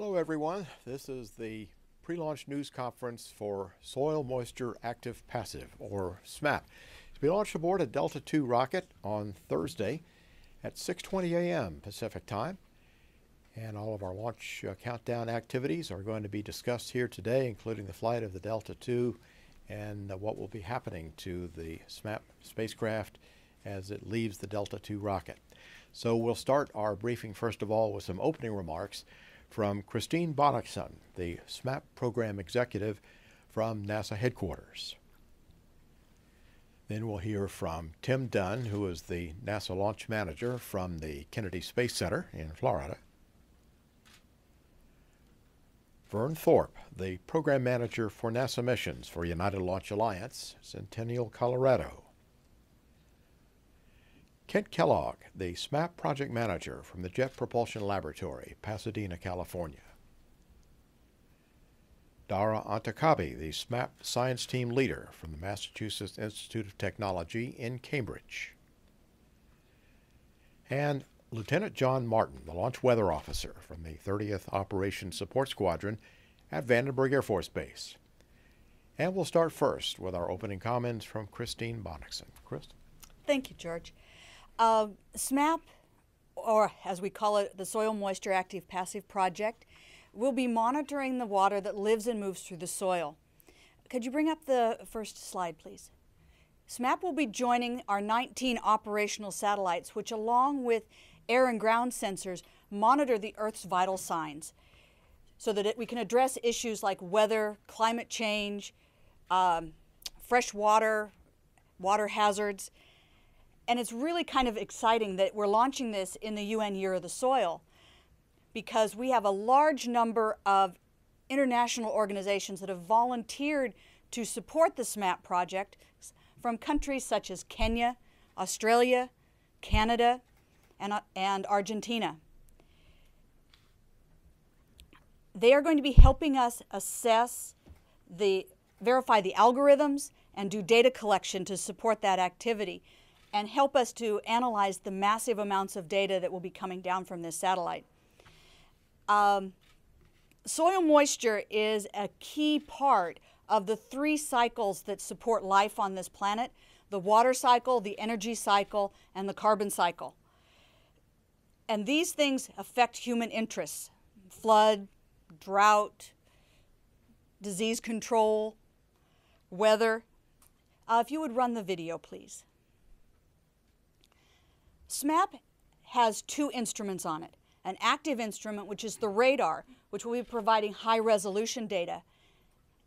Hello, everyone. This is the pre launch news conference for Soil Moisture Active Passive, or SMAP. To be launched aboard a Delta II rocket on Thursday at 6:20 a.m. Pacific Time. And all of our launch uh, countdown activities are going to be discussed here today, including the flight of the Delta II and uh, what will be happening to the SMAP spacecraft as it leaves the Delta II rocket. So we'll start our briefing first of all with some opening remarks from Christine Bonniksen, the SMAP program executive from NASA headquarters. Then we'll hear from Tim Dunn, who is the NASA launch manager from the Kennedy Space Center in Florida. Vern Thorp, the program manager for NASA missions for United Launch Alliance, Centennial, Colorado. Kent Kellogg, the SMAP project manager from the Jet Propulsion Laboratory, Pasadena, California. Dara Entekhabi, the SMAP science team leader from the Massachusetts Institute of Technology in Cambridge. And Lieutenant John Martin, the launch weather officer from the 30th Operations Support Squadron at Vandenberg Air Force Base. And we'll start first with our opening comments from Christine Bonniksen. Chris? Thank you, George. Uh, SMAP, or as we call it, the Soil Moisture Active Passive Project, will be monitoring the water that lives and moves through the soil. Could you bring up the first slide, please? SMAP will be joining our 19 operational satellites, which, along with air and ground sensors, monitor the Earth's vital signs so that it, we can address issues like weather, climate change, um, fresh water, water hazards, and it's really kind of exciting that we're launching this in the UN Year of the Soil because we have a large number of international organizations that have volunteered to support the SMAP project from countries such as Kenya, Australia, Canada, and, and Argentina. They are going to be helping us assess the verify the algorithms and do data collection to support that activity and help us to analyze the massive amounts of data that will be coming down from this satellite. Um, soil moisture is a key part of the three cycles that support life on this planet the water cycle, the energy cycle, and the carbon cycle. And these things affect human interests flood, drought, disease control, weather. Uh, if you would run the video, please. SMAP has two instruments on it an active instrument, which is the radar, which will be providing high resolution data,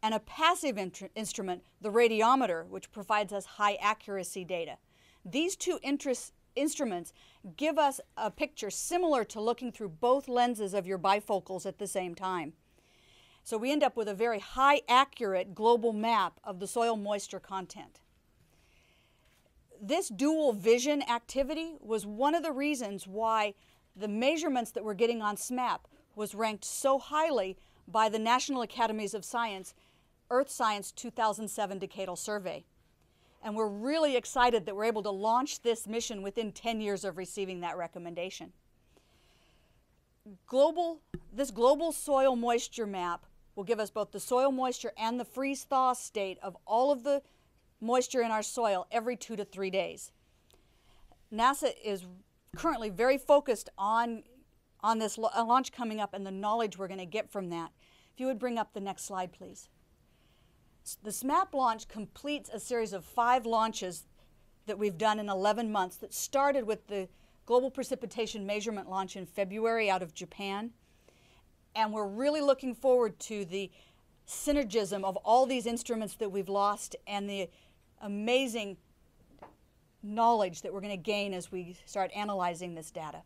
and a passive instrument, the radiometer, which provides us high accuracy data. These two instruments give us a picture similar to looking through both lenses of your bifocals at the same time. So we end up with a very high accurate global map of the soil moisture content this dual vision activity was one of the reasons why the measurements that we're getting on SMAP was ranked so highly by the National Academies of Science Earth Science 2007 Decadal Survey. And we're really excited that we're able to launch this mission within 10 years of receiving that recommendation. Global, this global soil moisture map will give us both the soil moisture and the freeze thaw state of all of the moisture in our soil every two to three days. NASA is currently very focused on, on this launch coming up and the knowledge we're going to get from that. If you would bring up the next slide, please. The SMAP launch completes a series of five launches that we've done in 11 months that started with the Global Precipitation Measurement launch in February out of Japan. And we're really looking forward to the synergism of all these instruments that we've lost and the amazing knowledge that we're going to gain as we start analyzing this data.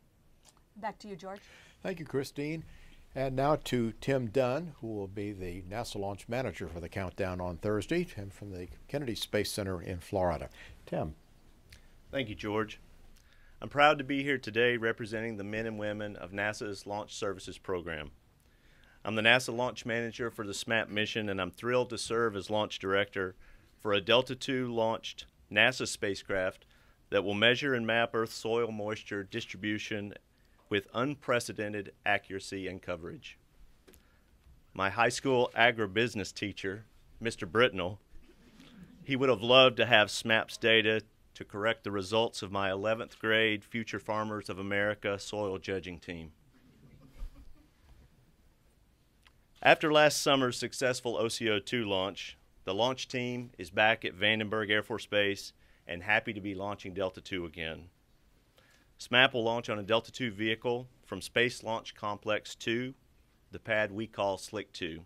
Back to you, George. Thank you, Christine. And now to Tim Dunn, who will be the NASA launch manager for the countdown on Thursday. Tim from the Kennedy Space Center in Florida. Tim. Thank you, George. I'm proud to be here today representing the men and women of NASA's Launch Services Program. I'm the NASA launch manager for the SMAP mission, and I'm thrilled to serve as launch director for a Delta II launched NASA spacecraft that will measure and map Earth's soil moisture distribution with unprecedented accuracy and coverage. my high school agribusiness teacher, Mr. Britnell, he would have loved to have SMAP's data to correct the results of my 11th grade Future Farmers of America soil judging team. After last summer's successful OCO2 launch, the launch team is back at Vandenberg Air Force Base and happy to be launching Delta II again. SMAP will launch on a Delta II vehicle from Space Launch Complex 2, the pad we call Slick 2.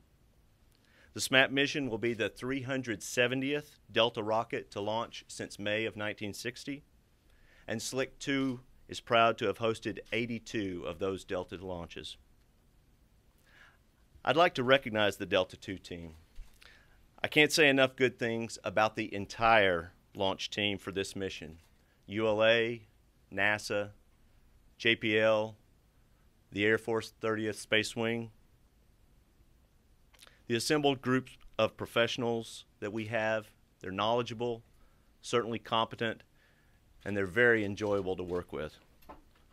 The SMAP mission will be the 370th Delta rocket to launch since May of 1960, and Slick 2 is proud to have hosted 82 of those Delta launches. I'd like to recognize the Delta II team. I can't say enough good things about the entire launch team for this mission. ULA, NASA, JPL, the Air Force 30th Space Wing. The assembled group of professionals that we have, they're knowledgeable, certainly competent, and they're very enjoyable to work with.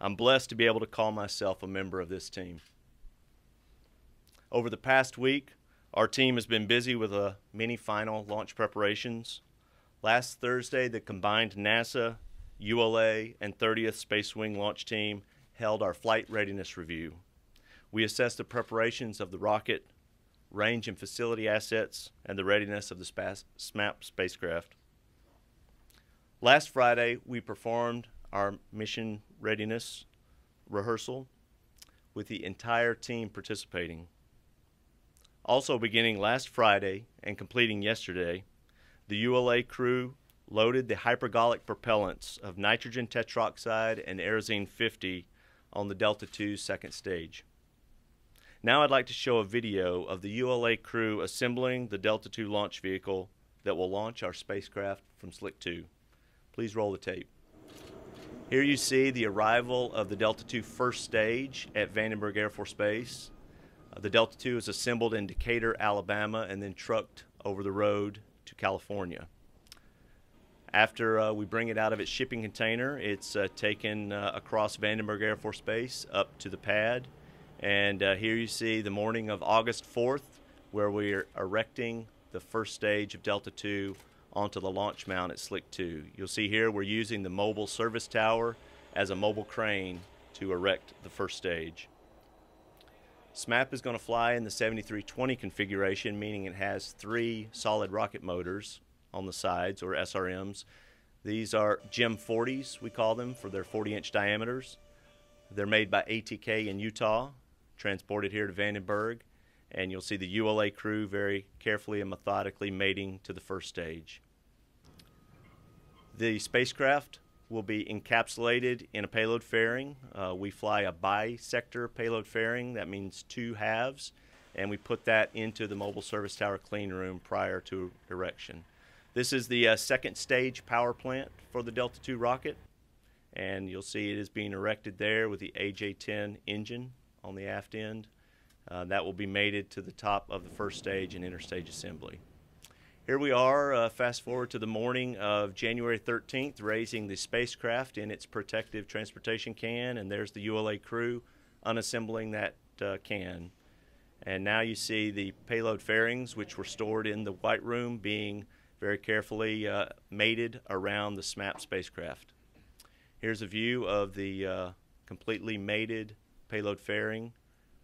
I'm blessed to be able to call myself a member of this team. Over the past week, our team has been busy with uh, a mini final launch preparations. Last Thursday, the combined NASA, ULA, and 30th Space Wing launch team held our flight readiness review. We assessed the preparations of the rocket, range and facility assets, and the readiness of the SMAP spacecraft. Last Friday, we performed our mission readiness rehearsal with the entire team participating. Also, beginning last Friday and completing yesterday, the ULA crew loaded the hypergolic propellants of nitrogen tetroxide and Aerozine 50 on the Delta II second stage. Now I'd like to show a video of the ULA crew assembling the Delta II launch vehicle that will launch our spacecraft from Slick 2. Please roll the tape. Here you see the arrival of the Delta II first stage at Vandenberg Air Force Base. Uh, the Delta II is assembled in Decatur, Alabama, and then trucked over the road to California. After uh, we bring it out of its shipping container, it's uh, taken uh, across Vandenberg Air Force Base up to the pad. And uh, here you see the morning of August 4th, where we're erecting the first stage of Delta II onto the launch mount at Slick 2. You'll see here we're using the mobile service tower as a mobile crane to erect the first stage. SMAP is going to fly in the 7320 configuration, meaning it has three solid rocket motors on the sides, or SRMs. These are GEM 40s, we call them, for their 40 inch diameters. They're made by ATK in Utah, transported here to Vandenberg, and you'll see the ULA crew very carefully and methodically mating to the first stage. The spacecraft will be encapsulated in a payload fairing. Uh, we fly a bisector payload fairing, that means two halves, and we put that into the mobile service tower clean room prior to erection. This is the uh, second stage power plant for the Delta II rocket, and you'll see it is being erected there with the AJ-10 engine on the aft end. Uh, that will be mated to the top of the first stage and interstage assembly. Here we are, uh, fast forward to the morning of January 13th, raising the spacecraft in its protective transportation can, and there's the ULA crew unassembling that uh, can. And now you see the payload fairings, which were stored in the White Room, being very carefully uh, mated around the SMAP spacecraft. Here's a view of the uh, completely mated payload fairing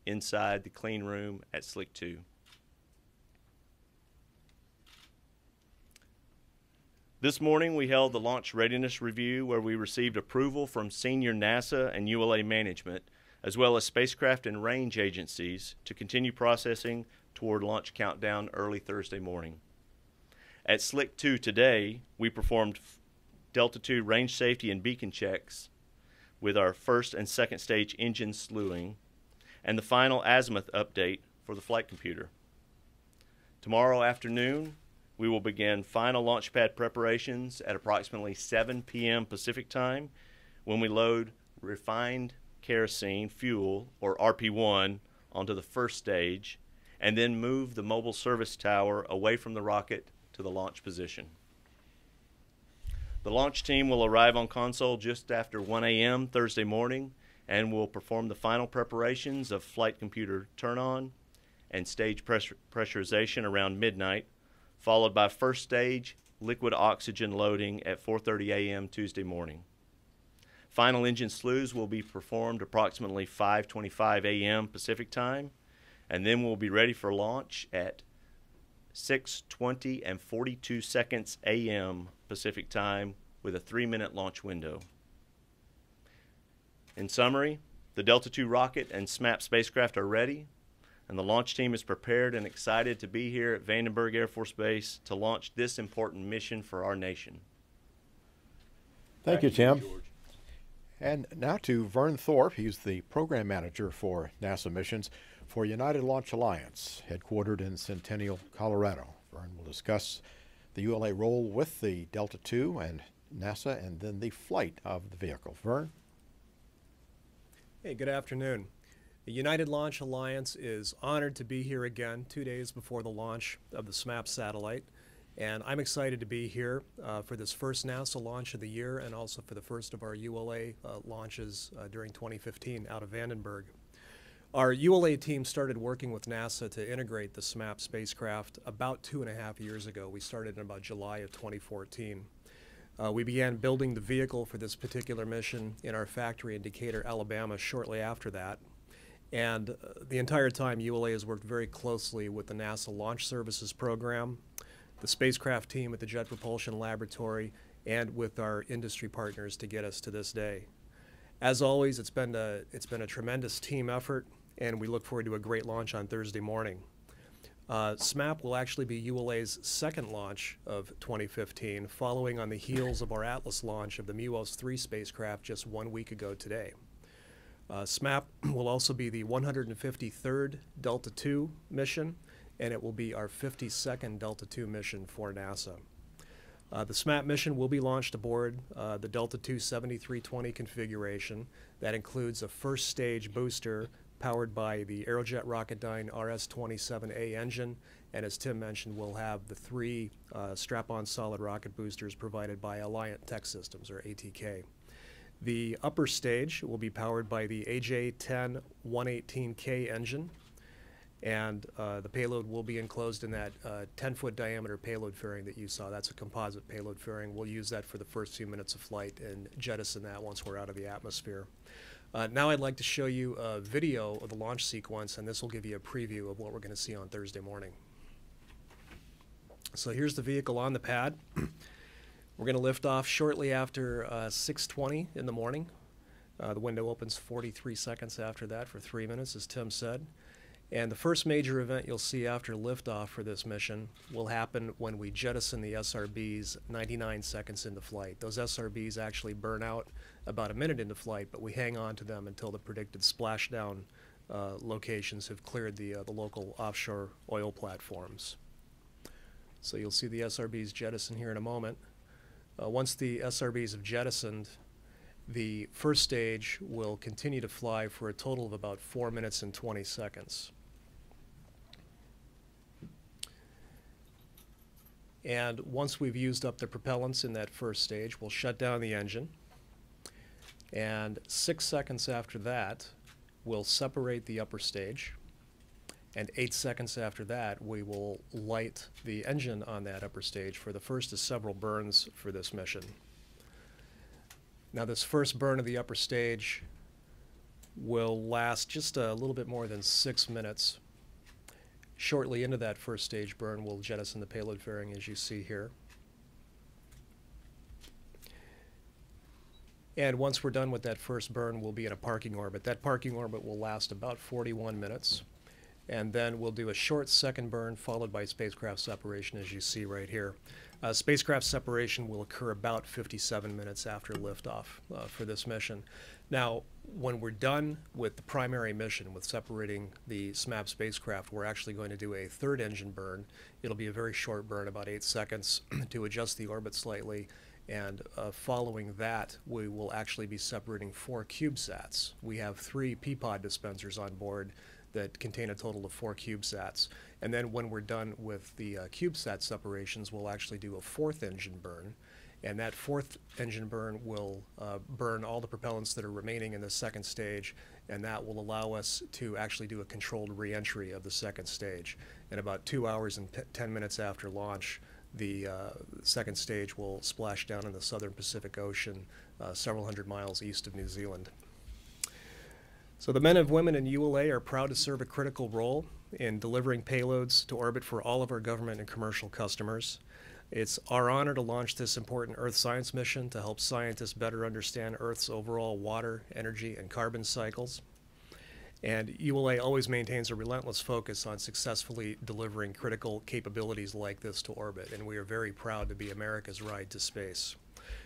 inside the clean room at Slick 2. This morning, we held the launch readiness review where we received approval from senior NASA and ULA management, as well as spacecraft and range agencies, to continue processing toward launch countdown early Thursday morning. At Slick 2 today, we performed Delta 2 range safety and beacon checks with our first and second stage engine slewing and the final azimuth update for the flight computer. Tomorrow afternoon, we will begin final launch pad preparations at approximately 7 p.m. Pacific time when we load refined kerosene fuel, or RP1, onto the first stage and then move the mobile service tower away from the rocket to the launch position. The launch team will arrive on console just after 1 a.m. Thursday morning and will perform the final preparations of flight computer turn on and stage pressurization around midnight, followed by first stage liquid oxygen loading at 4:30 a.m. Tuesday morning. Final engine slews will be performed approximately 5:25 a.m. Pacific time, and then we'll be ready for launch at 6:20 and 42 seconds a.m. Pacific time with a 3-minute launch window. In summary, the Delta II rocket and SMAP spacecraft are ready, and the launch team is prepared and excited to be here at Vandenberg Air Force Base to launch this important mission for our nation. Thank Back you, to Tim. George. And now to Vern Thorp. He's the program manager for NASA missions for United Launch Alliance, headquartered in Centennial, Colorado. Vern will discuss the ULA role with the Delta II and NASA and then the flight of the vehicle. Vern? Hey, good afternoon. The United Launch Alliance is honored to be here again two days before the launch of the SMAP satellite. And I'm excited to be here uh, for this first NASA launch of the year and also for the first of our ULA uh, launches uh, during 2015 out of Vandenberg. Our ULA team started working with NASA to integrate the SMAP spacecraft about two and a half years ago. We started in about July of 2014. Uh, we began building the vehicle for this particular mission in our factory in Decatur, Alabama, shortly after that. And uh, the entire time, ULA has worked very closely with the NASA Launch Services Program, the spacecraft team at the Jet Propulsion Laboratory, and with our industry partners to get us to this day. As always, it's been a, it's been a tremendous team effort, and we look forward to a great launch on Thursday morning. Uh, SMAP will actually be ULA's second launch of 2015, following on the heels of our Atlas launch of the MUOS 3 spacecraft just one week ago today. Uh, SMAP will also be the 153rd Delta II mission, and it will be our 52nd Delta II mission for NASA. Uh, the SMAP mission will be launched aboard uh, the Delta II 7320 configuration. That includes a first stage booster powered by the Aerojet Rocketdyne RS-27A engine, and as Tim mentioned, we'll have the three uh, strap-on solid rocket boosters provided by Alliant Tech Systems, or ATK. The upper stage will be powered by the AJ-10 118K engine, and uh, the payload will be enclosed in that 10-foot diameter payload fairing that you saw. That's a composite payload fairing. We'll use that for the first few minutes of flight and jettison that once we're out of the atmosphere. Uh, now I'd like to show you a video of the launch sequence, and this will give you a preview of what we're going to see on Thursday morning. So here's the vehicle on the pad. we're going to lift off shortly after uh, 6.20 in the morning. Uh, the window opens 43 seconds after that for three minutes, as Tim said. And the first major event you'll see after liftoff for this mission will happen when we jettison the SRBs 99 seconds into flight. Those SRBs actually burn out about a minute into flight, but we hang on to them until the predicted splashdown uh, locations have cleared the, uh, the local offshore oil platforms. So you'll see the SRBs jettison here in a moment. Uh, once the SRBs have jettisoned, the first stage will continue to fly for a total of about 4 minutes and 20 seconds. And once we've used up the propellants in that first stage, we'll shut down the engine. And six seconds after that, we'll separate the upper stage. And eight seconds after that, we will light the engine on that upper stage for the first of several burns for this mission. Now, this first burn of the upper stage will last just a little bit more than six minutes. Shortly into that first stage burn, we'll jettison the payload fairing as you see here. And once we're done with that first burn, we'll be in a parking orbit. That parking orbit will last about 41 minutes. And then we'll do a short second burn followed by spacecraft separation, as you see right here. Uh, spacecraft separation will occur about 57 minutes after liftoff uh, for this mission. Now, when we're done with the primary mission, with separating the SMAP spacecraft, we're actually going to do a third engine burn. It'll be a very short burn, about eight seconds, to adjust the orbit slightly. And uh, following that, we will actually be separating four CubeSats. We have three P-POD dispensers on board that contain a total of four CubeSats. And then when we're done with the uh, CubeSat separations, we'll actually do a fourth engine burn. and that fourth engine burn will uh, burn all the propellants that are remaining in the second stage, and that will allow us to actually do a controlled reentry of the second stage. In about two hours and p- 10 minutes after launch, the uh, second stage will splash down in the southern Pacific Ocean, uh, several hundred miles east of New Zealand. So the men and women in ULA are proud to serve a critical role in delivering payloads to orbit for all of our government and commercial customers. It's our honor to launch this important Earth science mission to help scientists better understand Earth's overall water, energy, and carbon cycles. And ULA always maintains a relentless focus on successfully delivering critical capabilities like this to orbit, and we are very proud to be America's ride to space.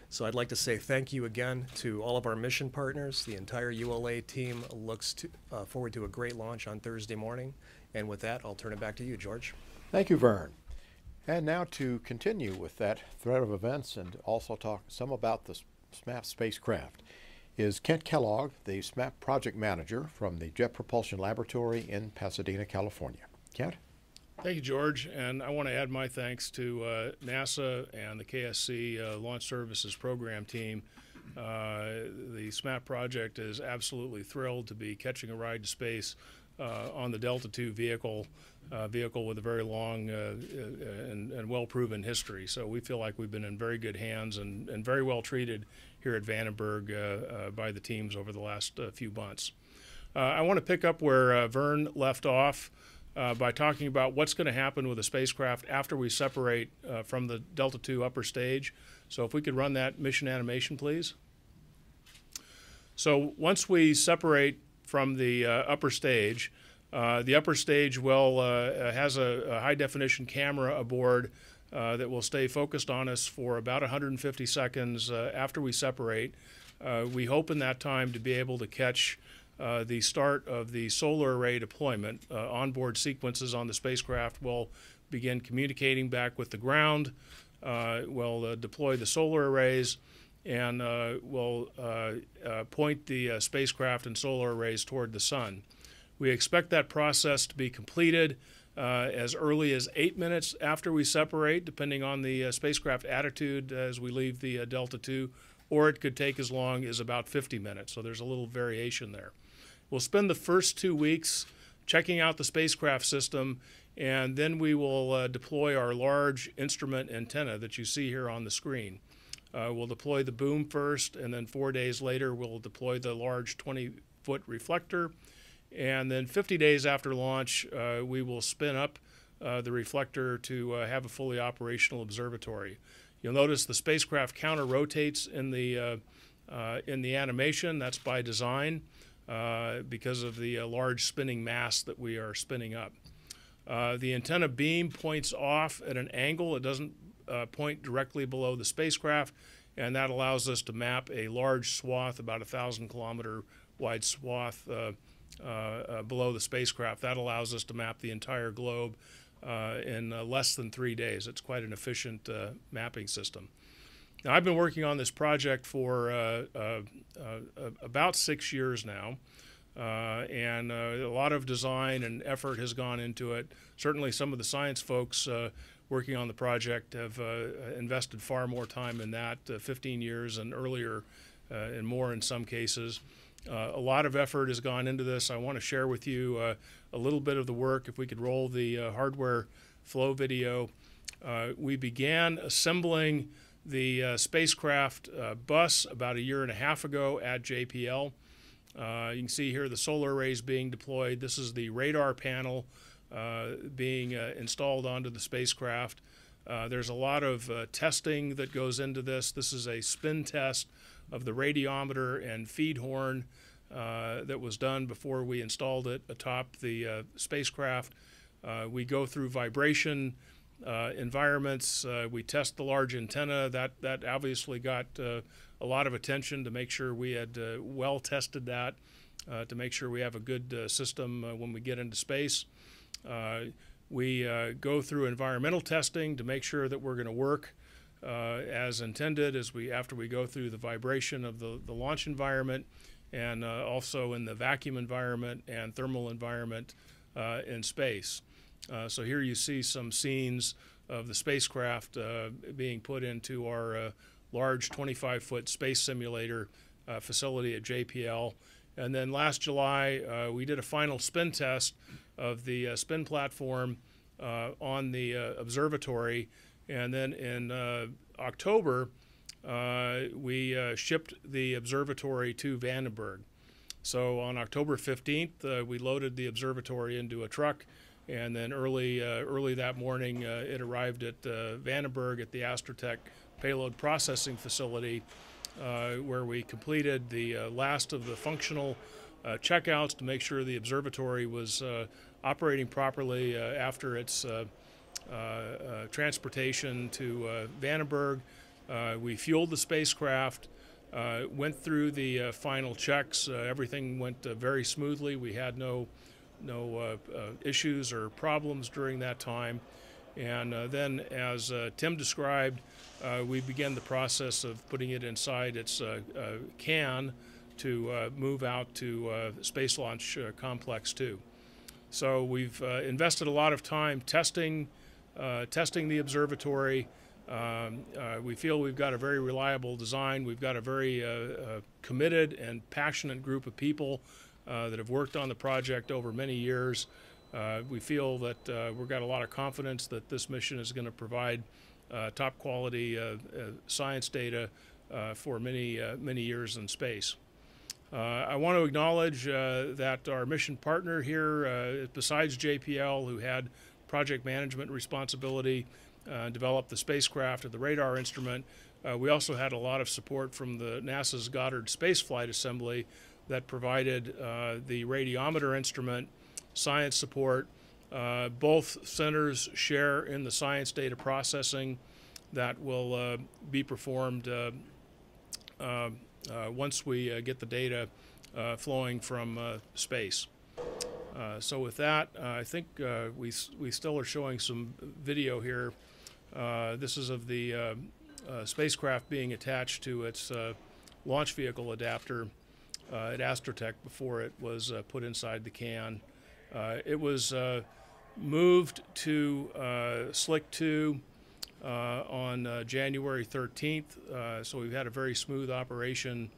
So I'd like to say thank you again to all of our mission partners. The entire ULA team looks to, uh, forward to a great launch on Thursday morning. And with that, I'll turn it back to you, George. Thank you, Vern. And now to continue with that thread of events and also talk some about the SMAP spacecraft is Kent Kellogg, the SMAP project manager from the Jet Propulsion Laboratory in Pasadena, California. Kent? Thank you, George. And I want to add my thanks to uh, NASA and the KSC uh, Launch Services Program team. Uh, the SMAP project is absolutely thrilled to be catching a ride to space uh, on the Delta II vehicle, uh, vehicle with a very long uh, and, and well proven history. So we feel like we've been in very good hands and, and very well treated here at Vandenberg by the teams over the last few months. I want to pick up where Vern left off. Uh, by talking about what's going to happen with the spacecraft after we separate uh, from the Delta II upper stage. So, if we could run that mission animation, please. So, once we separate from the uh, upper stage. Uh, the upper stage will uh, has a, a, high definition camera aboard uh, that will stay focused on us for about 150 seconds uh, after we separate. Uh, we hope in that time to be able to catch the start of the solar array deployment. onboard sequences on the spacecraft will begin communicating back with the ground. we'll deploy the solar arrays and uh, will uh, uh, point the uh, spacecraft and solar arrays toward the sun. We expect that process to be completed uh, as early as eight minutes after we separate, depending on the uh, spacecraft attitude as we leave the Delta II, or it could take as long as about 50 minutes. So there's a little variation there. We'll spend the first two weeks checking out the spacecraft system, and then we will deploy our large instrument antenna that you see here on the screen. Uh, we'll deploy the boom first, and then four days later, we'll deploy the large 20 foot reflector. And then 50 days after launch, uh, we will spin up uh, the reflector to uh, have a fully operational observatory. You'll notice the spacecraft counter rotates in the, uh, uh, in the animation. That's by design because of the large spinning mass that we are spinning up. the antenna beam points off at an angle. It doesn't uh, point directly below the spacecraft, and that allows us to map a large swath, about a thousand kilometer wide swath uh, uh, uh below the spacecraft. That allows us to map the entire globe uh, in uh, less than three days. It's quite an efficient mapping system. Now, I've been working on this project for about six years now. Uh, and uh, a lot of design and effort has gone into it. Certainly, some of the science folks uh, working on the project have uh, invested far more time in that, uh, 15 years and earlier, uh, and more in some cases. a lot of effort has gone into this. I want to share with you a little bit of the work. If we could roll the hardware flow video, we began assembling the uh, spacecraft uh, bus about a year and a half ago at JPL. Uh, you can see here the solar arrays being deployed. This is the radar panel uh, being uh, installed onto the spacecraft. Uh, there's a lot of testing that goes into this. This is a spin test of the radiometer and feed horn that was done before we installed it atop the spacecraft. we go through vibration uh, environments. Uh, we test the large antenna. That that obviously got uh, a lot of attention to make sure we had well tested that to make sure we have a good system when we get into space. Uh, we uh, go through environmental testing to make sure that we're going to work uh, as intended as we after we go through the vibration of the, the launch environment and also in the vacuum environment and thermal environment in space. So here you see some scenes of the spacecraft uh, being put into our uh, large 25 foot space simulator uh, facility at JPL. And then last July, uh, we did a final spin test of the uh, spin platform uh, on the uh, observatory. And then in uh, October, we shipped the observatory to Vandenberg. So on October 15th, we loaded the observatory into a truck and then early uh, early that morning, uh, it arrived at uh, Vandenberg at the Astrotech payload processing facility, where we completed the last of the functional checkouts to make sure the observatory was operating properly after its transportation to Vandenberg. we fueled the spacecraft. Uh, went through the uh, final checks. Uh, everything went very smoothly. We had no no uh, uh, issues or problems during that time. And uh, then, as Tim described, we began the process of putting it inside its can to move out to Space Launch Complex 2. So we've invested a lot of time testing, testing the observatory. Um, uh, we feel we've got a very reliable design. We've got a very uh, uh, committed and passionate group of people uh, that have worked on the project over many years. Uh, we feel that uh, we've got a lot of confidence that this mission is going to provide uh, top quality uh, science data for many, many years in space. I want to acknowledge that our mission partner here, besides JPL, who had project management responsibility, developed the spacecraft or the radar instrument, we also had a lot of support from the NASA's Goddard Space Flight Assembly, that provided uh, the radiometer instrument, science support. Uh, both centers share in the science data processing that will uh, be performed uh, uh, uh, once we get the data flowing from space. so with that, I think we, we still are showing some video here. this is of the spacecraft being attached to its launch vehicle adapter uh, at Astrotech before it was uh, put inside the can. Uh, it was uh, moved to uh, Slick 2 uh, on January 13th, so we've had a very smooth operation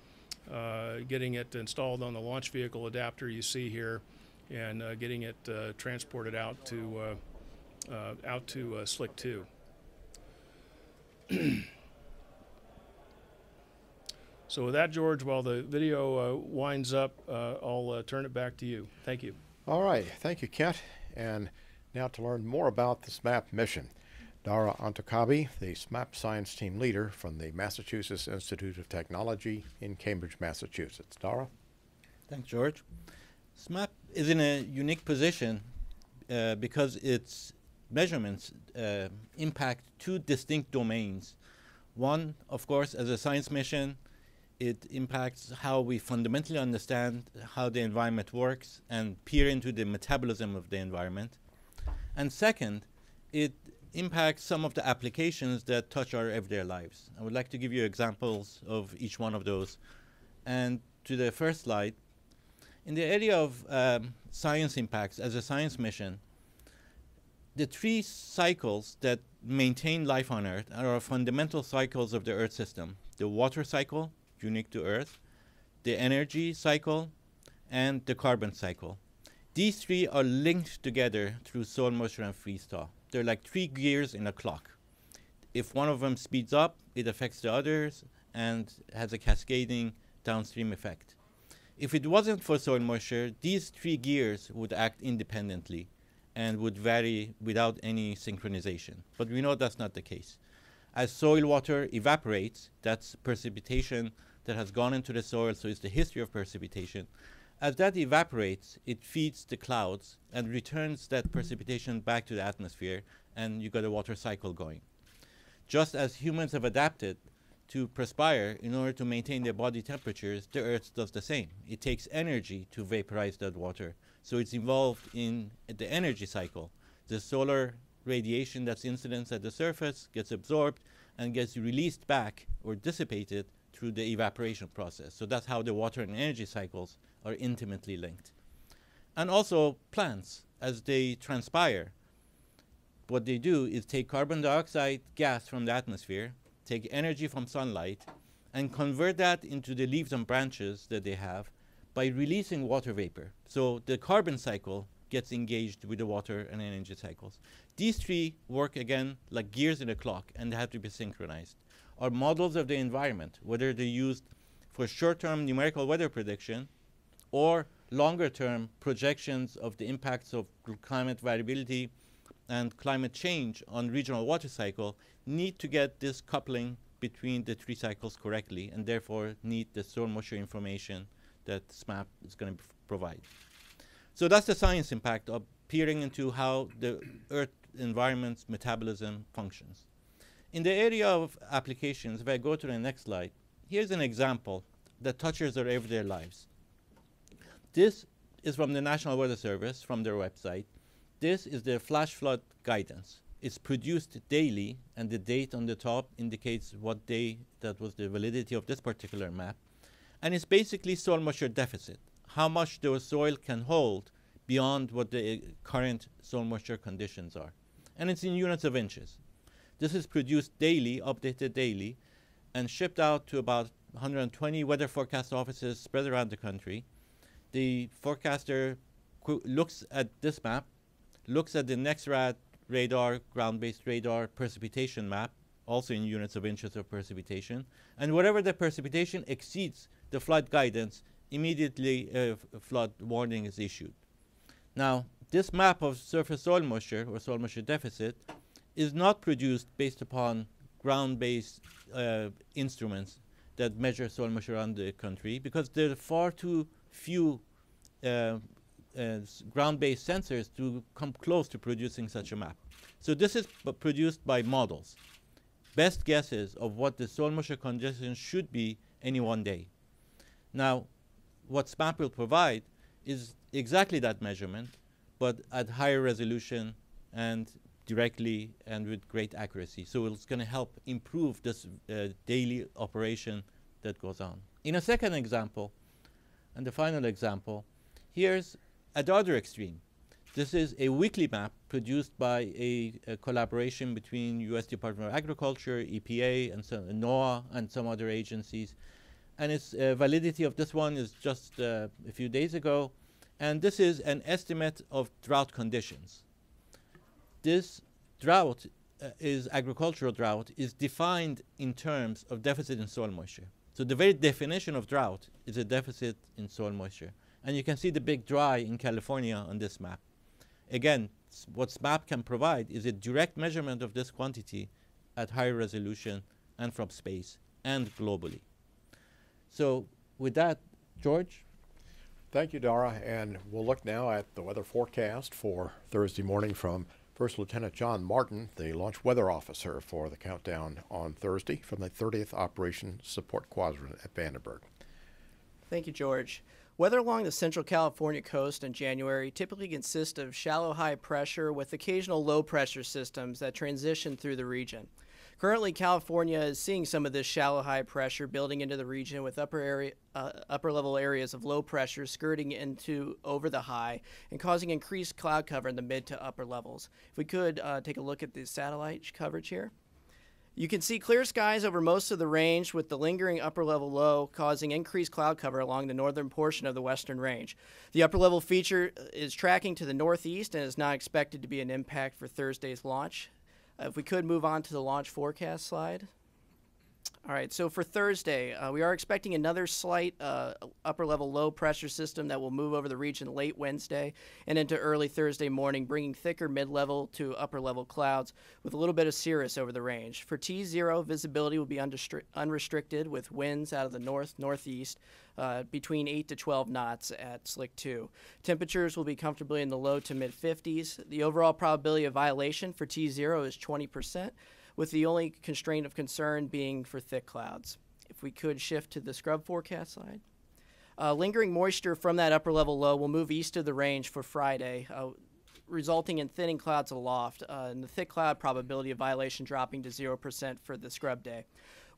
getting it installed on the launch vehicle adapter you see here and getting it transported out to, out to Slick 2. So with that, George, while the video uh, winds up, uh, I'll uh, turn it back to you. Thank you. All right. Thank you, Kent. And now to learn more about the SMAP mission, Dara Entekhabi, the SMAP science team leader from the Massachusetts Institute of Technology in Cambridge, Massachusetts. Dara? Thanks, George. SMAP is in a unique position uh, because its measurements uh, impact two distinct domains. One, of course, as a science mission, it impacts how we fundamentally understand how the environment works and peer into the metabolism of the environment. And second, it impacts some of the applications that touch our everyday lives. I would like to give you examples of each one of those. And to the first slide, in the area of um, science impacts as a science mission, the three cycles that maintain life on Earth are fundamental cycles of the Earth system the water cycle, unique to Earth, the energy cycle, and the carbon cycle. These three are linked together through soil moisture and freeze thaw. They're like three gears in a clock. If one of them speeds up, it affects the others and has a cascading downstream effect. If it wasn't for soil moisture, these three gears would act independently and would vary without any synchronization. But we know that's not the case. As soil water evaporates, that's precipitation that has gone into the soil, so it's the history of precipitation. As that evaporates, it feeds the clouds and returns that precipitation back to the atmosphere, and you got a water cycle going. Just as humans have adapted to perspire in order to maintain their body temperatures, the Earth does the same. It takes energy to vaporize that water. So it's involved in the energy cycle. The solar radiation that's incident at the surface gets absorbed and gets released back or dissipated through the evaporation process. So that's how the water and energy cycles are intimately linked. And also plants, as they transpire, what they do is take carbon dioxide gas from the atmosphere, take energy from sunlight, and convert that into the leaves and branches that they have by releasing water vapor. So the carbon cycle gets engaged with the water and energy cycles. These three work again like gears in a clock and they have to be synchronized. Are models of the environment, whether they're used for short term numerical weather prediction or longer term projections of the impacts of climate variability and climate change on regional water cycle, need to get this coupling between the three cycles correctly and therefore need the soil moisture information that SMAP is going to provide. So that's the science impact of peering into how the Earth environment's metabolism functions. In the area of applications, if I go to the next slide, here's an example that touches our everyday lives. This is from the National Weather Service, from their website. This is the flash flood guidance. It's produced daily, and the date on the top indicates what day that was the validity of this particular map. And it's basically soil moisture deficit, how much the soil can hold beyond what the current soil moisture conditions are. And it's in units of inches. This is produced daily, updated daily, and shipped out to about 120 weather forecast offices spread around the country. The forecaster looks at this map, looks at the NEXRAD radar, ground-based radar precipitation map, also in units of inches of precipitation, and whatever the precipitation exceeds the flood guidance, immediately a flood warning is issued. Now, this map of surface soil moisture or soil moisture deficit is not produced based upon ground-based uh, instruments that measure soil moisture around the country because there are far too few uh, uh, ground-based sensors to come close to producing such a map. So this is produced by models. Best guesses of what the soil moisture conditions should be any one day. Now, what SMAP will provide is exactly that measurement, but at higher resolution and directly and with great accuracy. So it's going to help improve this uh, daily operation that goes on. In a second example, and the final example, here's at the other extreme. This is a weekly map produced by a, a collaboration between U.S. Department of Agriculture, EPA, and so, NOAA, and some other agencies. And its uh, validity of this one is just uh, a few days ago. And this is an estimate of drought conditions. This drought uh, is agricultural drought is defined in terms of deficit in soil moisture. So the very definition of drought is a deficit in soil moisture. And you can see the big dry in California on this map. Again, what SMAP can provide is a direct measurement of this quantity at higher resolution and from space and globally. So with that, George? Thank you, Dara. And we'll look now at the weather forecast for Thursday morning from First Lieutenant John Martin, the launch weather officer for the countdown on Thursday from the 30th Operation Support Squadron at Vandenberg. Thank you, George. Weather along the central California coast in January typically consists of shallow high pressure with occasional low pressure systems that transition through the region. Currently, California is seeing some of this shallow high pressure building into the region with upper area, uh, upper level areas of low pressure skirting into over the high and causing increased cloud cover in the mid to upper levels. If we could uh, take a look at the satellite coverage here. You can see clear skies over most of the range with the lingering upper level low causing increased cloud cover along the northern portion of the western range. The upper level feature is tracking to the northeast and is not expected to be an impact for Thursday's launch. If we could move on to the launch forecast slide. All right, so for Thursday, uh, we are expecting another slight uh, upper level low pressure system that will move over the region late Wednesday and into early Thursday morning, bringing thicker mid level to upper level clouds with a little bit of cirrus over the range. For T0, visibility will be unrestricted with winds out of the north northeast uh, between 8 to 12 knots at Slick 2. Temperatures will be comfortably in the low to mid 50s. The overall probability of violation for T0 is 20% with the only constraint of concern being for thick clouds. If we could shift to the scrub forecast slide. Uh, lingering moisture from that upper level low will move east of the range for Friday, uh, resulting in thinning clouds aloft, uh, and the thick cloud probability of violation dropping to 0% for the scrub day.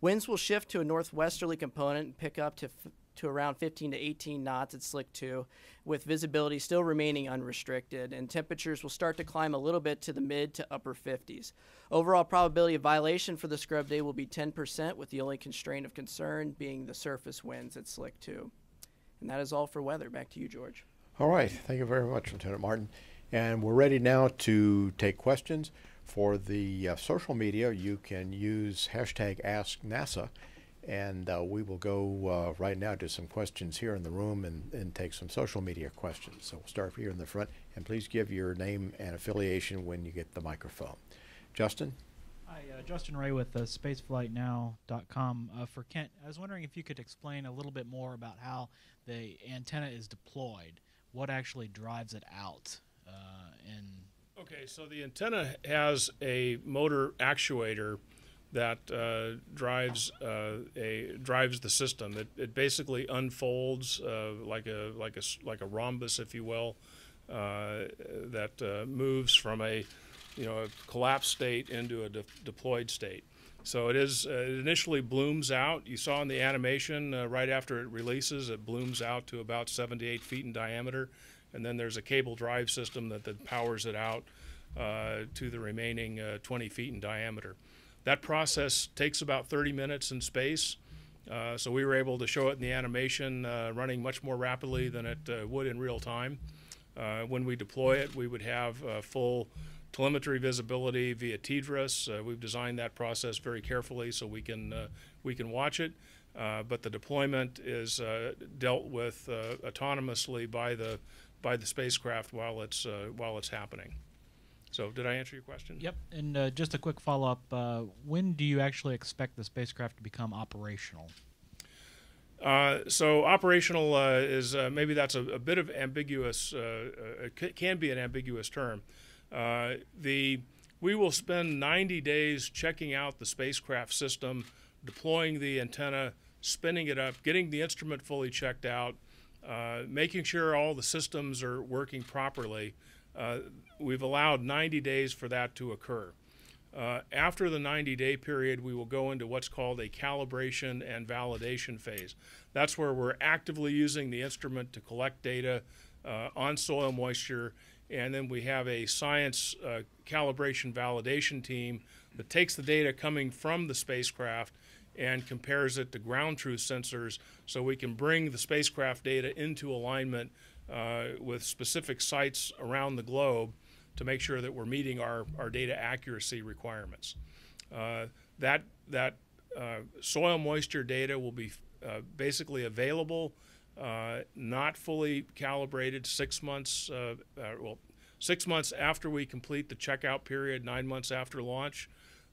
Winds will shift to a northwesterly component and pick up to to around 15 to 18 knots at Slick 2, with visibility still remaining unrestricted, and temperatures will start to climb a little bit to the mid to upper 50s. Overall probability of violation for the scrub day will be 10%, with the only constraint of concern being the surface winds at Slick 2. And that is all for weather. Back to you, George. All right. Thank you very much, Lieutenant Martin. And we're ready now to take questions. For the uh, social media, you can use hashtag AskNASA, and uh, we will go uh, right now to some questions here in the room and, and take some social media questions. So we'll start here in the front, and please give your name and affiliation when you get the microphone. Justin? Hi, uh, Justin Ray with uh, SpaceflightNow.com. Uh, for Kent, I was wondering if you could explain a little bit more about how the antenna is deployed. What actually drives it out? Uh, and Okay, so the antenna has a motor actuator that uh, drives uh, a drives the system. It, it basically unfolds uh, like a like a like a rhombus, if you will, uh, that uh, moves from a you know a collapsed state into a de- deployed state. So it is uh, it initially blooms out. You saw in the animation right after it releases, it blooms out to about 78 feet in diameter, and then there's a cable drive system that, that powers it out to the remaining uh, 20 feet in diameter. That process takes about 30 minutes in space. Uh, so we were able to show it in the animation uh, running much more rapidly than it uh, would in real time. Uh, when we deploy it, we would have uh, full telemetry visibility via TDRS. Uh, we've designed that process very carefully so we can we can watch it. But the deployment is dealt with autonomously by the by the spacecraft while it's while it's happening. So, did I answer your question? yep. And uh, just a quick follow up: uh, When do you actually expect the spacecraft to become operational? Uh, so operational uh, is uh, maybe that's a, a bit of ambiguous. Uh, uh, it can be an ambiguous term. Uh, the we will spend 90 days checking out the spacecraft system, deploying the antenna, spinning it up, getting the instrument fully checked out, uh, making sure all the systems are working properly. Uh, we've allowed 90 days for that to occur. Uh, after the 90 day period, we will go into what's called a calibration and validation phase. That's where we're actively using the instrument to collect data uh, on soil moisture, and then we have a science uh, calibration validation team that takes the data coming from the spacecraft and compares it to ground truth sensors so we can bring the spacecraft data into alignment with specific sites around the globe to make sure that we're meeting our, our data accuracy requirements. Uh, that that uh, soil moisture data will be uh, basically available, uh, not fully calibrated, six months uh, uh, well, six months after we complete the checkout period, nine months after launch.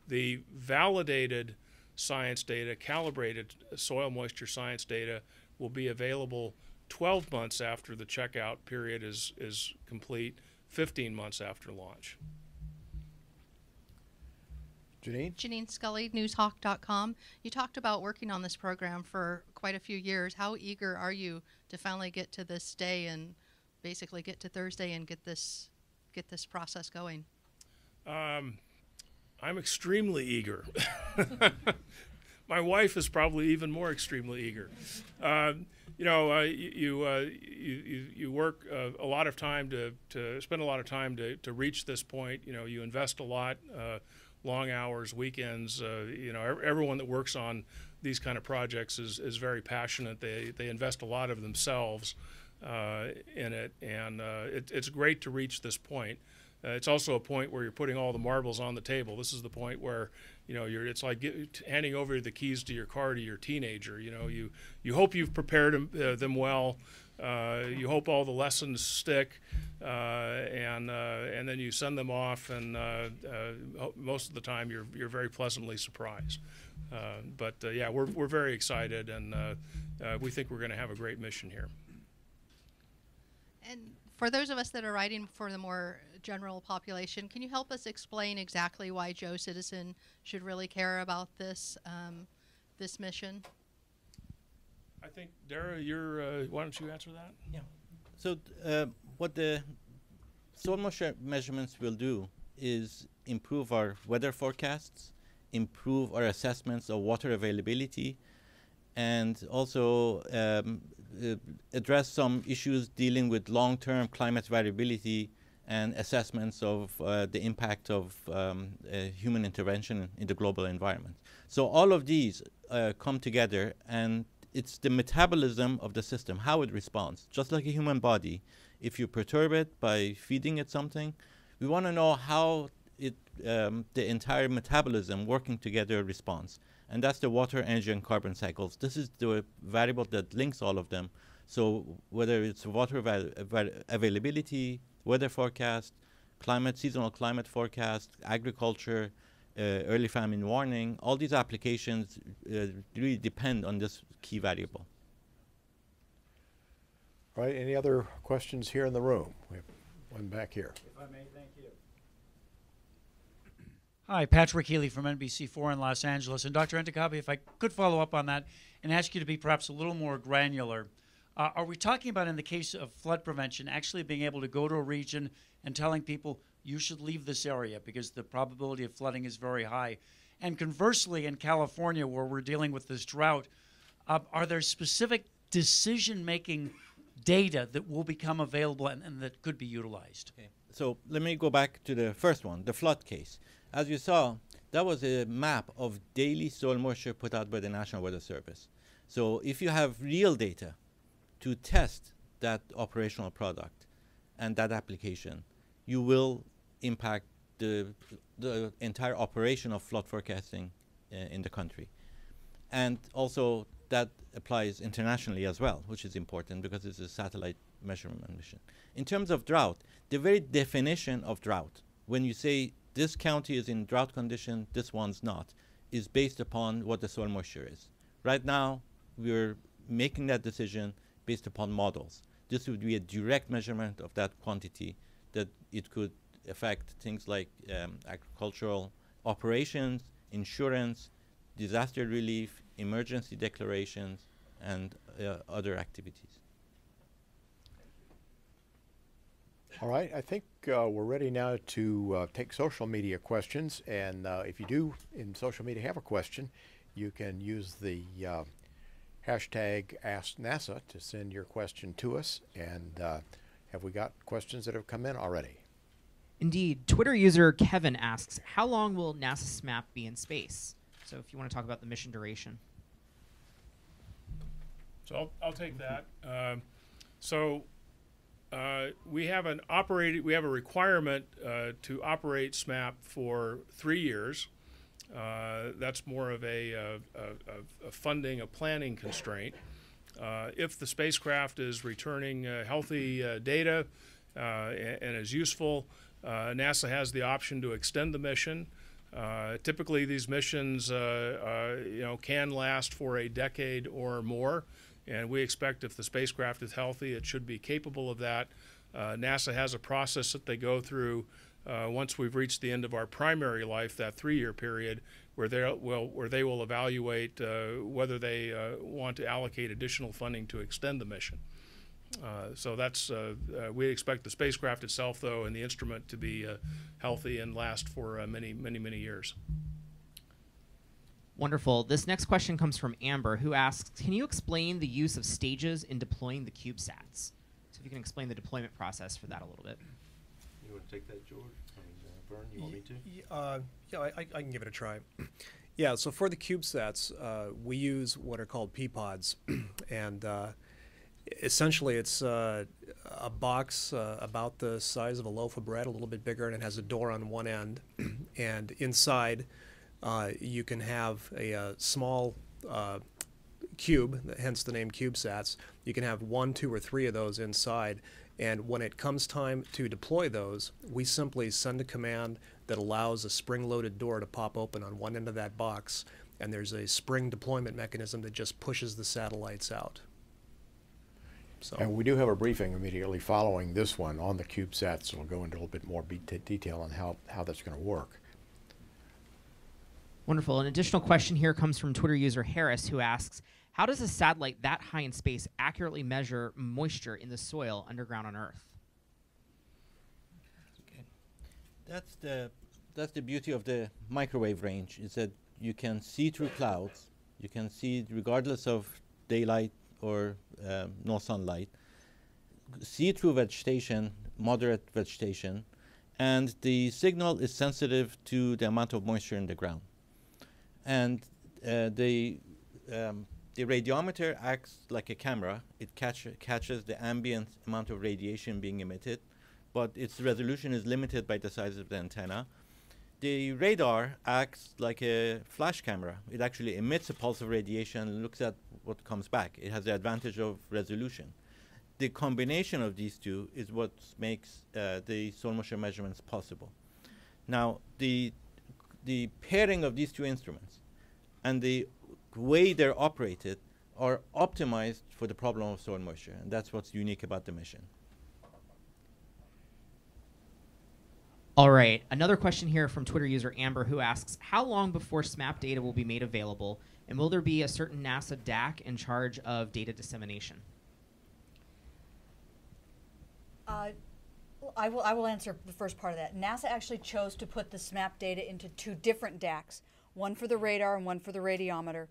The validated science data, calibrated soil moisture science data, will be available 12 months after the checkout period is is complete 15 months after launch. Janine? Janine Scully, newshawk.com. You talked about working on this program for quite a few years. How eager are you to finally get to this day and basically get to Thursday and get this get this process going? Um, I'm extremely eager. My wife is probably even more extremely eager. Uh, you know, uh, you uh, you you work uh, a lot of time to, to spend a lot of time to, to reach this point. You know, you invest a lot, uh, long hours, weekends. Uh, you know, everyone that works on these kind of projects is, is very passionate. They they invest a lot of themselves uh, in it, and it, it's great to reach this point. It's also a point where you're putting all the marbles on the table. This is the point where, you know, you're. It's like handing over the keys to your car to your teenager. You know, you you hope you've prepared them, uh, them well. Uh, you hope all the lessons stick, uh, and uh, and then you send them off, and uh, uh, most of the time you're you're very pleasantly surprised. But yeah, we're we're very excited, and we think we're going to have a great mission here. And for those of us that are writing for the more general population, can you help us explain exactly why Joe Citizen should really care about this um, this mission? I think Dara, you're. Uh, why don't you answer that? Yeah. So uh, what the soil moisture measurements will do is improve our weather forecasts, improve our assessments of water availability, and also um, address some issues dealing with long-term climate variability and assessments of uh, the impact of um, uh, human intervention in the global environment. So all of these uh, come together and it's the metabolism of the system, how it responds. Just like a human body, if you perturb it by feeding it something, we want to know how it, um, the entire metabolism working together responds. And that's the water, energy, and carbon cycles. This is the variable that links all of them. So whether it's water availability, weather forecast, climate, seasonal climate forecast, agriculture, uh, early famine warning, all these applications uh, really depend on this key variable. All right, any other questions here in the room? We have one back here. If I may, thank you. Hi, Patrick Healy from NBC4 in Los Angeles. And Dr. Entekhabi, if I could follow up on that and ask you to be perhaps a little more granular. Uh, are we talking about, in the case of flood prevention, actually being able to go to a region and telling people you should leave this area because the probability of flooding is very high? And conversely, in California, where we're dealing with this drought, uh, are there specific decision making data that will become available and, and that could be utilized? Okay. So let me go back to the first one, the flood case. As you saw, that was a map of daily soil moisture put out by the National Weather Service. So if you have real data, to test that operational product and that application, you will impact the, the entire operation of flood forecasting uh, in the country. And also that applies internationally as well, which is important because it's a satellite measurement mission. In terms of drought, the very definition of drought, when you say this county is in drought condition, this one's not, is based upon what the soil moisture is. Right now, we're making that decision based upon models. This would be a direct measurement of that quantity that it could affect things like um, agricultural operations, insurance, disaster relief, emergency declarations, and uh, other activities. All right, I think uh, we're ready now to uh, take social media questions. And uh, if you do in social media have a question, you can use the uh, hashtag AskNASA to send your question to us. And uh, have we got questions that have come in already? Indeed. Twitter user Kevin asks, how long will NASA's SMAP be in space? So if you want to talk about the mission duration. So I'll, I'll take that. Um, so uh, we have an operating, we have a requirement uh, to operate SMAP for three years. Uh, that's more of a, a, a, funding, a planning constraint. Uh, if the spacecraft is returning uh, healthy data and, and, is useful, NASA has the option to extend the mission. typically, these missions, you know, can last for a decade or more, and we expect if the spacecraft is healthy, it should be capable of that. NASA has a process that they go through uh, once we've reached the end of our primary life, that three-year period, where they will where they will evaluate uh, whether they uh, want to allocate additional funding to extend the mission. Uh, so that's uh, uh, we expect the spacecraft itself, though, and the instrument to be healthy and last for many, many, many years. Wonderful. This next question comes from Amber, who asks, "Can you explain the use of stages in deploying the CubeSats?" So if you can explain the deployment process for that a little bit. You want to take that, George? I mean, uh, Vern, you want me to? Uh, yeah, I, I can give it a try. yeah, so for the CubeSats, uh, we use what are called P-PODs, and uh, essentially it's uh, a box uh, about the size of a loaf of bread, a little bit bigger, and it has a door on one end, and inside uh, you can have a, a small uh, cube, hence the name CubeSats. You can have one, two, or three of those inside, and when it comes time to deploy those, we simply send a command that allows a spring-loaded door to pop open on one end of that box, and there's a spring deployment mechanism that just pushes the satellites out. So. And we do have a briefing immediately following this one on the CubeSats, we'll go into a little bit more detail on how, how that's going to work. Wonderful. An additional question here comes from Twitter user Harris, who asks, how does a satellite that high in space accurately measure moisture in the soil underground on Earth? That's the that's the beauty of the microwave range is that you can see through clouds You can see, regardless of daylight or um, no sunlight, see-through vegetation, moderate vegetation, and the signal is sensitive to the amount of moisture in the ground. And uh, the um, the radiometer acts like a camera. It catch, catches the ambient amount of radiation being emitted, but its resolution is limited by the size of the antenna. The radar acts like a flash camera. It actually emits a pulse of radiation and looks at what comes back. It has the advantage of resolution. The combination of these two is what makes uh, the soil moisture measurements possible. Now, the, the pairing of these two instruments and the way they're operated are optimized for the problem of soil moisture, and that's what's unique about the mission. All right. Another question here from Twitter user Amber who asks How long before SMAP data will be made available, and will there be a certain NASA DAAC in charge of data dissemination? Uh, I will, I will answer the first part of that. NASA actually chose to put the SMAP data into two different DAACs, one for the radar and one for the radiometer.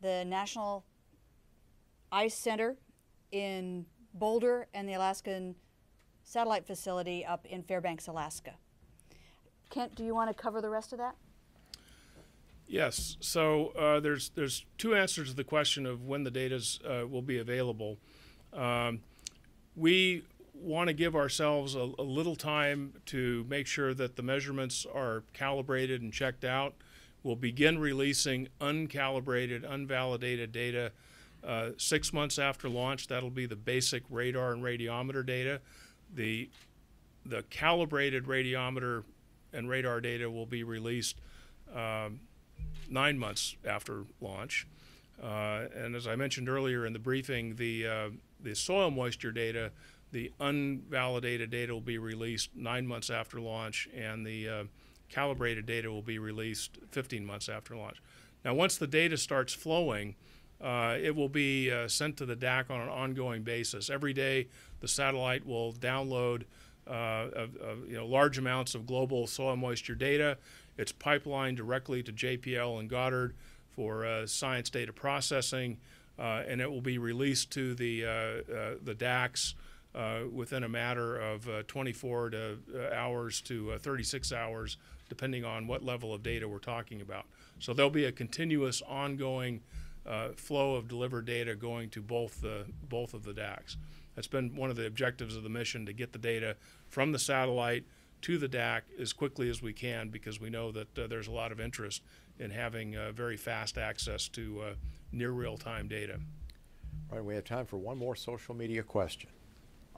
The National Ice Center in Boulder and the Alaskan Satellite Facility up in Fairbanks, Alaska. Kent, do you want to cover the rest of that? Yes. So uh, there's there's two answers to the question of when the data uh, will be available. Um, we want to give ourselves a, a, little time to make sure that the measurements are calibrated and checked out. We'll begin releasing uncalibrated, unvalidated data uh, six months after launch. That'll be the basic radar and radiometer data. The the calibrated radiometer and radar data will be released um, nine months after launch. Uh, and as I mentioned earlier in the briefing, the uh, the soil moisture data, the unvalidated data will be released nine months after launch, and the uh, calibrated data will be released 15 months after launch. Now, once the data starts flowing, uh, it will be uh, sent to the DAAC on an ongoing basis. Every day, the satellite will download uh, you know, large amounts of global soil moisture data. It's pipelined directly to JPL and Goddard for uh, science data processing, uh, and it will be released to the uh, the DAACs within a matter of 24 to, hours to 36 hours, depending on what level of data we're talking about. So there'll be a continuous, ongoing flow of delivered data going to both the both of the DAACs. That's been one of the objectives of the mission to get the data from the satellite to the DAAC as quickly as we can because we know that uh, there's a lot of interest in having uh, very fast access to uh, near real time data. All right, we have time for one more social media question.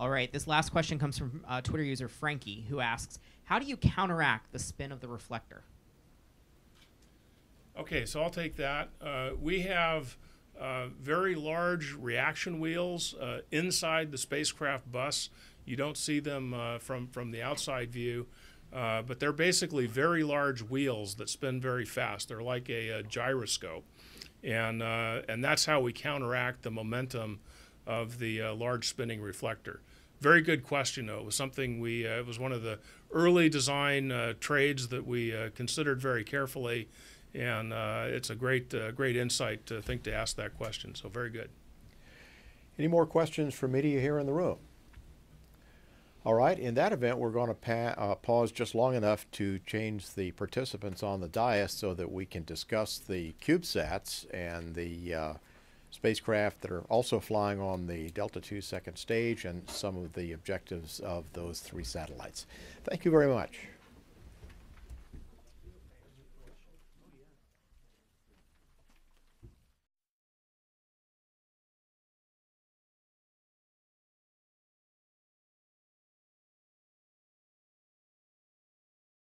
All right, this last question comes from uh, Twitter user Frankie who asks How do you counteract the spin of the reflector? Okay, so I'll take that. Uh, we have uh, very large reaction wheels uh, inside the spacecraft bus. You don't see them uh, from, from the outside view, uh, but they're basically very large wheels that spin very fast. They're like a, a gyroscope. And, uh, and that's how we counteract the momentum of the large spinning reflector. Very good question, though. It was something we, it was one of the early design trades that we considered very carefully and uh, it's a great uh, great insight to think to ask that question. So very good. Any more questions for media here in the room? All right, in that event, we're going to pa uh, pause just long enough to change the participants on the dais so that we can discuss the CubeSats and the uh, spacecraft that are also flying on the Delta II second stage and some of the objectives of those three satellites. Thank you very much.